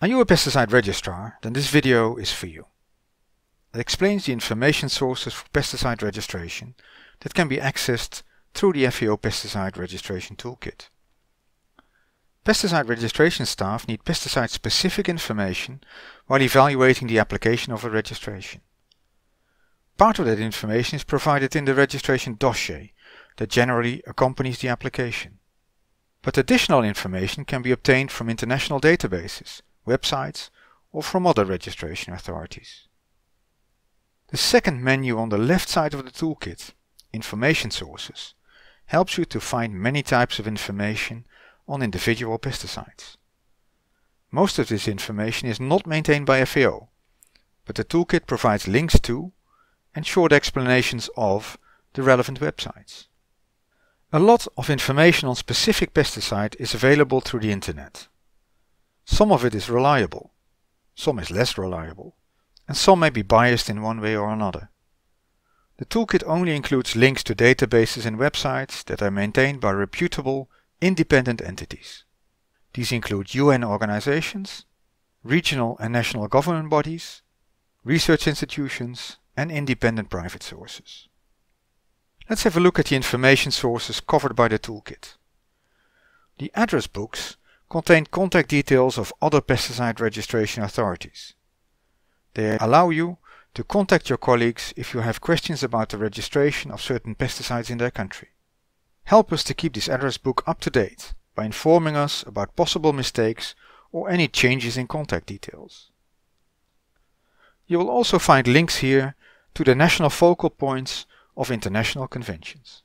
Are you a pesticide registrar? Then this video is for you. It explains the information sources for pesticide registration that can be accessed through the FAO Pesticide Registration Toolkit. Pesticide registration staff need pesticide-specific information while evaluating the application of a registration. Part of that information is provided in the registration dossier that generally accompanies the application. But additional information can be obtained from international databases, websites or from other registration authorities. The second menu on the left side of the toolkit, Information Sources, helps you to find many types of information on individual pesticides. Most of this information is not maintained by FAO, but the toolkit provides links to and short explanations of the relevant websites. A lot of information on specific pesticide is available through the internet. Some of it is reliable, some is less reliable, and some may be biased in one way or another. The toolkit only includes links to databases and websites that are maintained by reputable, independent entities. These include UN organizations, regional and national government bodies, research institutions, and independent private sources. Let's have a look at the information sources covered by the toolkit. The address books contain contact details of other pesticide registration authorities. They allow you to contact your colleagues if you have questions about the registration of certain pesticides in their country. Help us to keep this address book up to date by informing us about possible mistakes or any changes in contact details. You will also find links here to the national focal points of international conventions.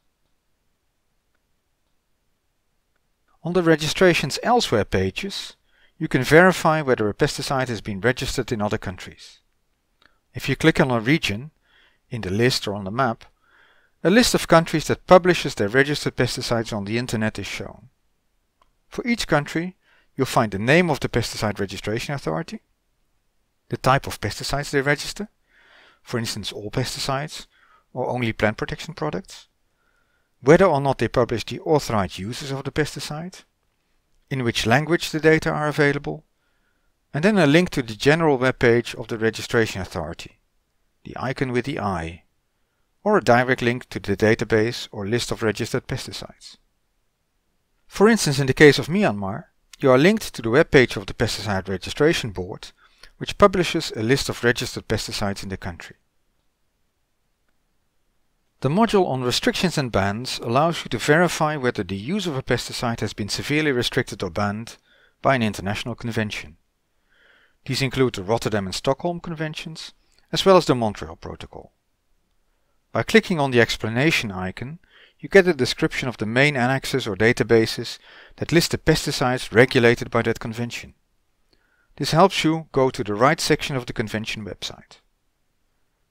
On the registrations elsewhere pages, you can verify whether a pesticide has been registered in other countries. If you click on a region, in the list or on the map, a list of countries that publishes their registered pesticides on the internet is shown. For each country, you'll find the name of the pesticide registration authority, the type of pesticides they register, for instance all pesticides or only plant protection products, whether or not they publish the authorized uses of the pesticide, in which language the data are available, and then a link to the general web page of the registration authority, the icon with the eye, or a direct link to the database or list of registered pesticides. For instance, in the case of Myanmar, you are linked to the web page of the Pesticide Registration Board, which publishes a list of registered pesticides in the country. The module on restrictions and bans allows you to verify whether the use of a pesticide has been severely restricted or banned by an international convention. These include the Rotterdam and Stockholm Conventions, as well as the Montreal Protocol. By clicking on the explanation icon, you get a description of the main annexes or databases that list the pesticides regulated by that convention. This helps you go to the right section of the convention website.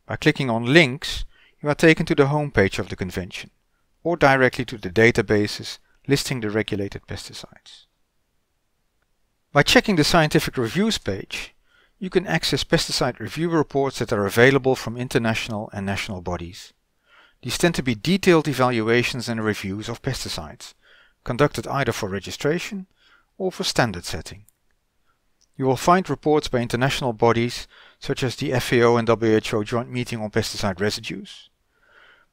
By clicking on links, you are taken to the home page of the convention, or directly to the databases listing the regulated pesticides. By checking the scientific reviews page, you can access pesticide review reports that are available from international and national bodies. These tend to be detailed evaluations and reviews of pesticides, conducted either for registration or for standard setting. You will find reports by international bodies such as the FAO and WHO Joint Meeting on Pesticide Residues,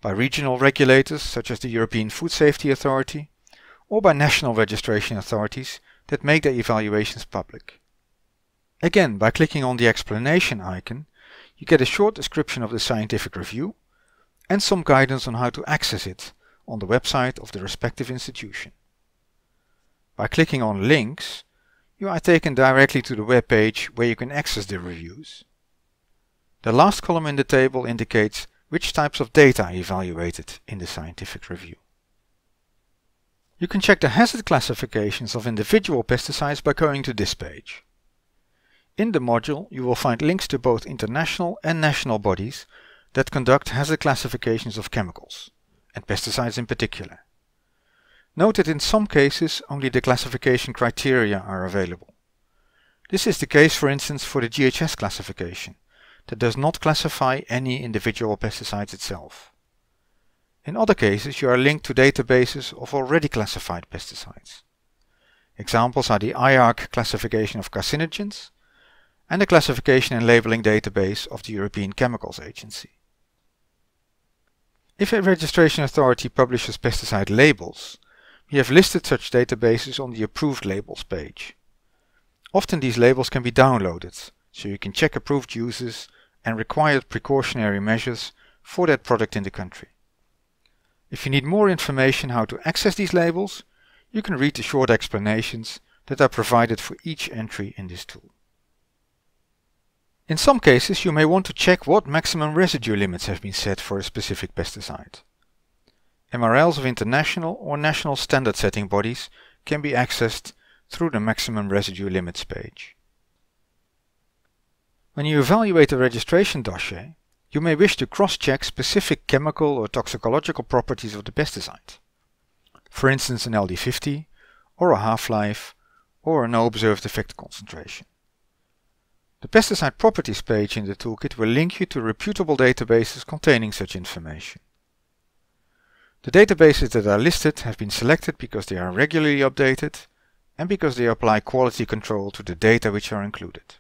by regional regulators such as the European Food Safety Authority, or by national registration authorities that make their evaluations public. Again, by clicking on the explanation icon, you get a short description of the scientific review and some guidance on how to access it on the website of the respective institution. By clicking on links, you are taken directly to the web page where you can access the reviews. The last column in the table indicates which types of data are evaluated in the scientific review. You can check the hazard classifications of individual pesticides by going to this page. In the module you will find links to both international and national bodies that conduct hazard classifications of chemicals, and pesticides in particular. Note that in some cases only the classification criteria are available. This is the case for instance for the GHS classification, that does not classify any individual pesticides itself. In other cases you are linked to databases of already classified pesticides. Examples are the IARC classification of carcinogens and the Classification and Labeling database of the European Chemicals Agency. If a registration authority publishes pesticide labels, we have listed such databases on the Approved Labels page. Often these labels can be downloaded, so you can check approved uses and required precautionary measures for that product in the country. If you need more information how to access these labels, you can read the short explanations that are provided for each entry in this tool. In some cases you may want to check what maximum residue limits have been set for a specific pesticide. MRLs of international or national standard setting bodies can be accessed through the maximum residue limits page. When you evaluate a registration dossier, you may wish to cross-check specific chemical or toxicological properties of the pesticide. For instance an LD50 or a half-life or a no observed effect concentration. The pesticide properties page in the toolkit will link you to reputable databases containing such information. The databases that are listed have been selected because they are regularly updated and because they apply quality control to the data which are included.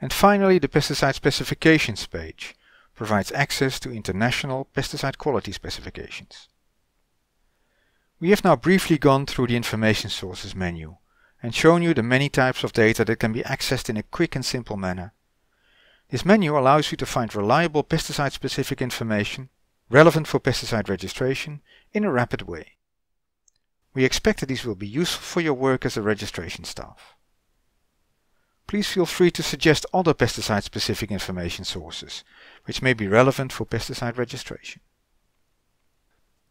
And finally, the pesticide specifications page provides access to international pesticide quality specifications. We have now briefly gone through the information sources menu and shown you the many types of data that can be accessed in a quick and simple manner. This menu allows you to find reliable pesticide specific information relevant for pesticide registration in a rapid way. We expect that these will be useful for your work as a registration staff. Please feel free to suggest other pesticide-specific information sources, which may be relevant for pesticide registration.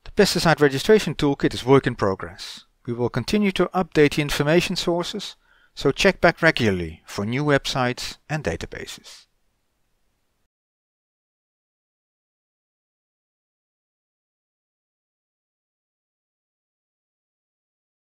The Pesticide Registration Toolkit is work in progress. We will continue to update the information sources, so check back regularly for new websites and databases.